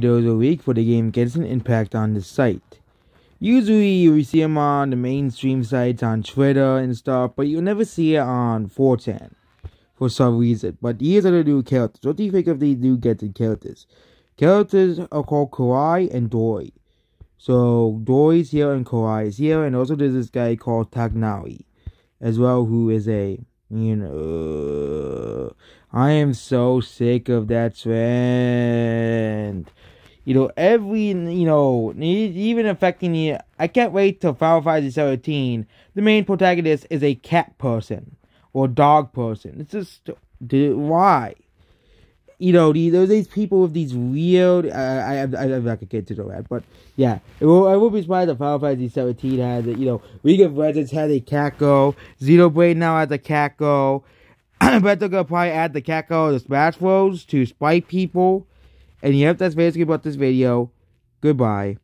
videos a week for the game Genshin Impact on the site. Usually you see them on the mainstream sites on Twitter and stuff, but you'll never see it on 4chan for some reason. But these are the new characters. What do you think of these new Genshin characters? Characters are called Collei and Dori. So Dori's here and Collei is here, and also there's this guy called Tighnari as well, who is a you know I am so sick of that trend. You know, every you know, even affecting the I can't wait till Final Fantasy 17. The main protagonist is a cat person or dog person. It's just dude, why? you know, there's these people with these weird. I I I, I could get to that, but yeah, it will, I will be surprised if Final Fantasy 17 has it. You know, League of Legends had a Kako. Xenoblade now has a Kako. I bet they're gonna probably add the Kako the Smash Bros to spite people. And yep, that's basically about this video. Goodbye.